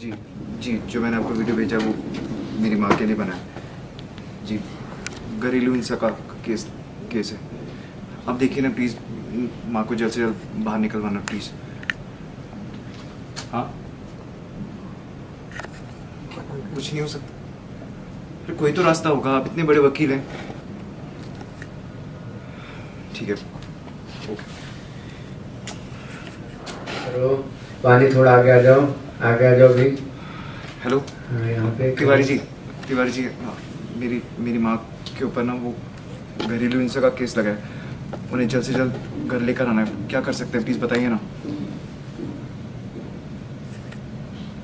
जी जी, जो मैंने आपको वीडियो भेजा वो मेरी माँ के लिए बनाया जी, घरेलू हिंसा का केस केस है। आप देखिए ना प्लीज़ माँ को जल्द से जल्द बाहर निकलवाना प्लीज़ हाँ? कुछ नहीं हो सकता। अरे कोई तो रास्ता होगा, आप इतने बड़े वकील हैं। ठीक है। ओके। हेलो। पानी थोड़ा आगे आ जाओ आगे आ जाओ भी। हेलो हाँ, यहाँ पे तिवारी जी तिवारी जी हाँ, मेरी मेरी माँ के ऊपर ना वो घरेलू हिंसा का केस लगा है। उन्हें जल्द से जल्द घर लेकर आना है। क्या कर सकते हैं? प्लीज़ बताइए ना।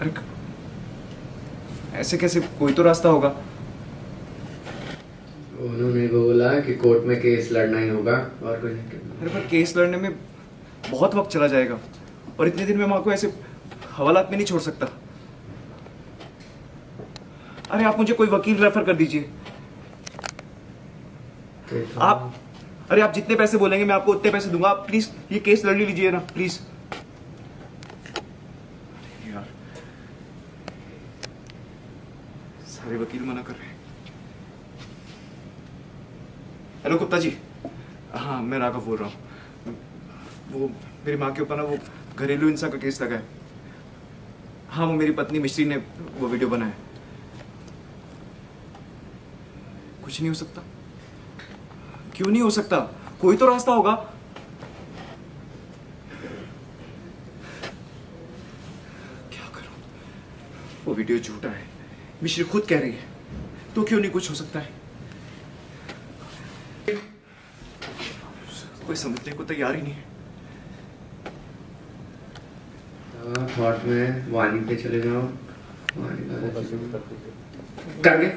अरे ऐसे कैसे? कोई तो रास्ता होगा। उन्होंने बोला कि कोर्ट में केस लड़ना ही होगा और कुछ नहीं। अरे पर केस लड़ने में बहुत वक्त चला जाएगा। और इतने दिन में माँ को ऐसे हवालात में नहीं छोड़ सकता। अरे आप मुझे कोई वकील रेफर कर दीजिए। आप अरे आप जितने पैसे बोलेंगे मैं आपको उतने पैसे दूँगा। आप प्लीज़ ये केस लड़ लीजिए ना प्लीज़ यार। सारे वकील मना कर रहे हैं। हेलो गुप्ता जी। हाँ मैं राघव बोल रहा हूँ। वो मेरी माँ के ऊपर ना वो घरेलू हिंसा का केस लगा है। हाँ वो मेरी पत्नी मिश्री ने वो वीडियो बनाया। कुछ नहीं हो सकता। क्यों नहीं हो सकता? कोई तो रास्ता होगा। क्या करूँ? वो वीडियो झूठा है। मिश्री खुद कह रही है। तो क्यों नहीं कुछ हो सकता है? कोई समझने को तैयार ही नहीं है। थॉट में वाणी पे चले जाओ। वाणी करके